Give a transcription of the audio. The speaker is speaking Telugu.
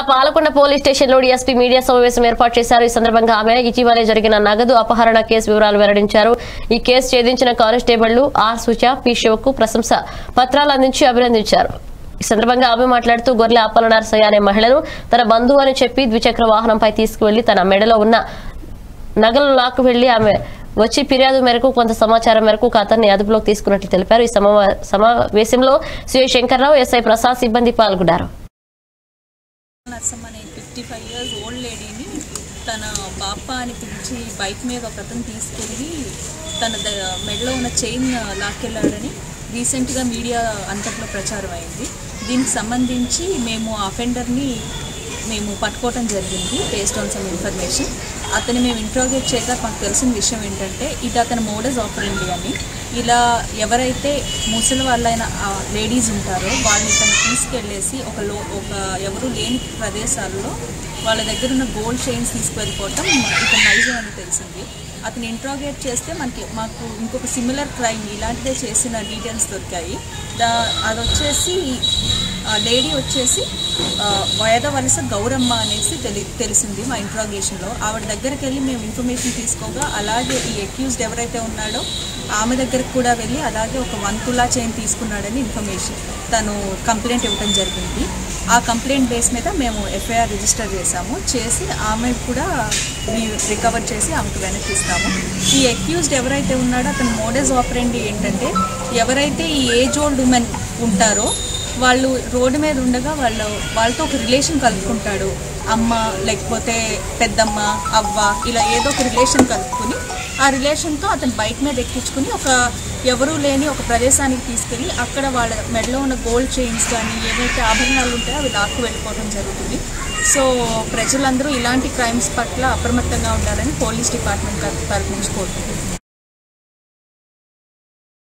పాలకొండ పోలీస్ స్టేషన్లో ఎస్పీ మీడియా సమావేశం ఏర్పాటు చేశారు. ఈ సందర్భంగా ఆమె ఇటీవలే జరిగిన నగదు అపహరణ కేసు వివరాలు వెల్లడించారు. ఈ కేసు ఛేదించిన కానిస్టేబుళ్ళు ఆర్ సుచ పి శివకు ప్రశంస పత్రాలు అందించి అభినందించారు. ఈ సందర్భంగా ఆమె మాట్లాడుతూ గొర్రెల అప్పలనరసయ్య అనే మహిళను తన బంధువు అని చెప్పి ద్విచక్ర వాహనంపై తీసుకువెళ్ళి తన మెడలో ఉన్న నగలు లాక్కు వెళ్ళి ఆమె వచ్చి ఫిర్యాదు మేరకు కొంత సమాచారం మేరకు అతన్ని అదుపులోకి తీసుకున్నట్లు తెలిపారు. ఈ సమా- సమావేశంలో శ్రీ శంకర్రావు ఎస్ఐ ప్రసాద్ సిబ్బంది పాల్గొన్నారు. నర్సమ్మ అనే ఫిఫ్టీ ఫైవ్ ఇయర్స్ ఓల్డ్ లేడీని తన పాప అని పిలిచి బైక్ మీద ఒక అతను తీసుకెళ్ళి తన ద- మెడలో ఉన్న చైన్ లాక్కెళ్ళాడని రీసెంట్గా మీడియా అంతట్లో ప్రచారం అయింది. దీనికి సంబంధించి మేము అఫెండర్ని మేము పట్టుకోవటం జరిగింది బేస్డ్ ఆన్ సమ్ ఇన్ఫర్మేషన్ అతన్ని మేము ఇంట్రోగేట్ చేయగా మాకు తెలిసిన విషయం ఏంటంటే ఇది అతని మోడస్ ఆపరండి అని. ఇలా ఎవరైతే ముసలి వాళ్ళైన లేడీస్ ఉంటారో వాళ్ళని తను తీసుకెళ్ళేసి ఒక లో ఒక ఎవరు లేని ప్రదేశాల్లో వాళ్ళ దగ్గర ఉన్న గోల్డ్ చైన్స్ తీసుకువెళ్ళిపోవటం ఇతను నైజం అని తెలిసింది. అతను ఇంట్రోగేట్ చేస్తే మనకి మాకు ఇంకొక సిమిలర్ క్రైమ్ ఇలాంటిదే చేసిన డీటెయిల్స్ దొరికాయి. దా అది వచ్చేసి లేడీ వచ్చేసి వయదవలస గౌరమ్మ అనేసి తెలి తెలిసింది మా ఇంట్రాగేషన్లో ఆవిడ దగ్గరికి వెళ్ళి మేము ఇన్ఫర్మేషన్ తీసుకోగా అలాగే ఈ అక్యూజ్డ్ ఎవరైతే ఉన్నాడో ఆమె దగ్గరకు కూడా వెళ్ళి అలాగే ఒక వన్ తులా చైన్ తీసుకున్నాడని ఇన్ఫర్మేషన్ తను కంప్లైంట్ ఇవ్వడం జరిగింది. ఆ కంప్లైంట్ బేస్ మీద మేము ఎఫ్ఐఆర్ రిజిస్టర్ చేశాము. చేసి ఆమె కూడా రికవర్ చేసి ఆమెకు వెనక్కి ఇస్తాము ఈ అక్యూజ్డ్ ఎవరైతే ఉన్నాడో అతని మోడల్స్ ఆపరేండి ఏంటంటే ఎవరైతే ఈ ఏజ్ ఓల్డ్ ఉమెన్ ఉంటారో వాళ్ళు రోడ్డు మీద ఉండగా వాళ్ళు వాళ్ళతో ఒక రిలేషన్ కలుపుకుంటాడు. అమ్మ లేకపోతే పెద్దమ్మ అవ్వ ఇలా ఏదో ఒక రిలేషన్ కలుపుకొని ఆ రిలేషన్తో అతను బైక్ మీద ఎక్కించుకుని ఒక ఎవరూ లేని ఒక ప్రదేశానికి తీసుకెళ్ళి అక్కడ వాళ్ళ మెడలో ఉన్న గోల్డ్ చైన్స్ కానీ ఏవైతే ఆభరణాలు ఉంటాయో అవి లాక్కు వెళ్ళిపోవడం జరుగుతుంది. సో ప్రజలందరూ ఇలాంటి క్రైమ్స్ పట్ల అప్రమత్తంగా ఉండాలని పోలీస్ డిపార్ట్మెంట్ తరపు నుంచి కోరుకుంటున్నాను